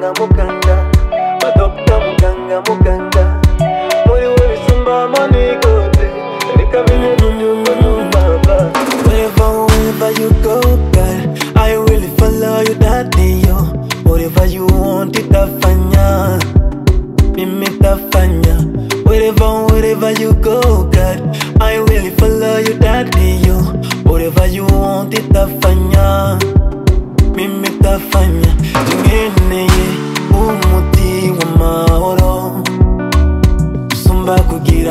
muganga muganga muganga muganga muri reka bine wherever wherever you go girl i will follow you daddy yo whatever you want itafanya mimi tafanya wherever wherever you go girl, i will follow you daddy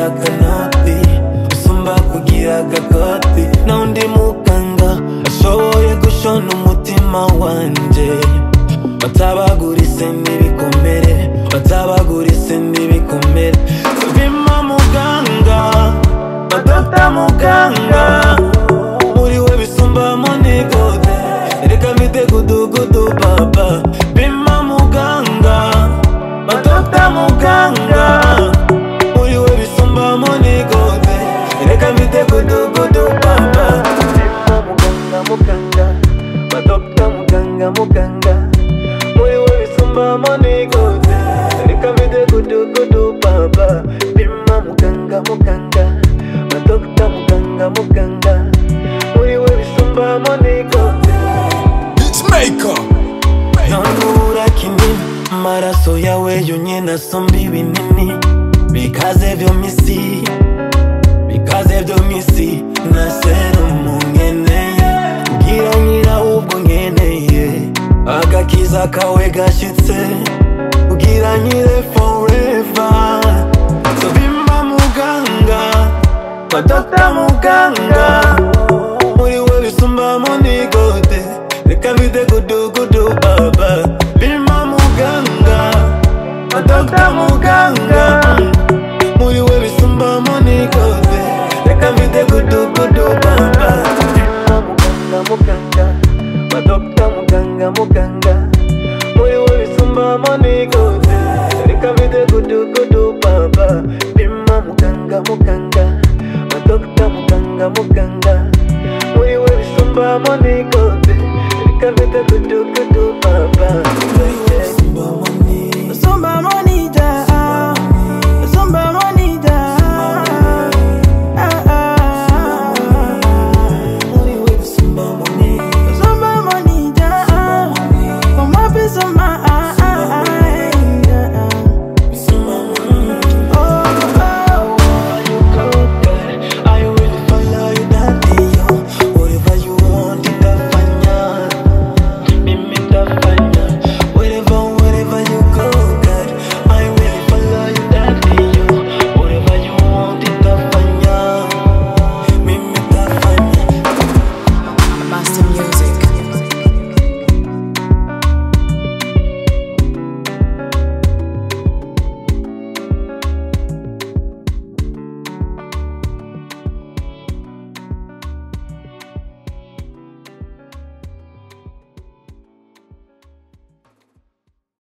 kugira akanati usumba kugira agakoti na undi mukanga ashoboye gushona umutima wanjye batabagurise n'ibikomere batabagurise n'ibikomere bima muganga badota muganga muri we bisumba monigode reka mite gudugudu baba gudugudu baba muganga muganga badokta muganga muganga moyo wesumba manigoze nikavide gudugudu baba bima muganga muganga badokta muganga muganga nanura kinini maraso yawe yonyena sombi binini bikaze vyo misii domisi nasera umunyeneye kugira nyira nkeneye agakiza kawe gashyitse kugira nyire money good Rika vide gudu gudu baba Bima muganga muganga Madokta muganga muganga Wewe sumba money good Rika vide gudu gudu